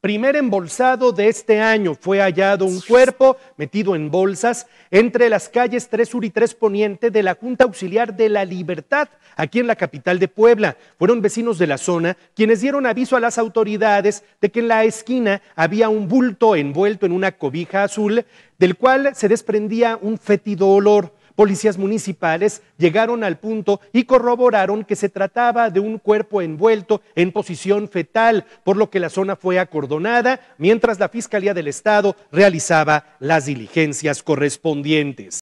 Primer embolsado de este año fue hallado un cuerpo metido en bolsas entre las calles 3 Sur y 3 Poniente de la Junta Auxiliar de la Libertad, aquí en la capital de Puebla. Fueron vecinos de la zona quienes dieron aviso a las autoridades de que en la esquina había un bulto envuelto en una cobija azul, del cual se desprendía un fétido olor. Policías municipales llegaron al punto y corroboraron que se trataba de un cuerpo envuelto en posición fetal, por lo que la zona fue acordonada mientras la Fiscalía del Estado realizaba las diligencias correspondientes.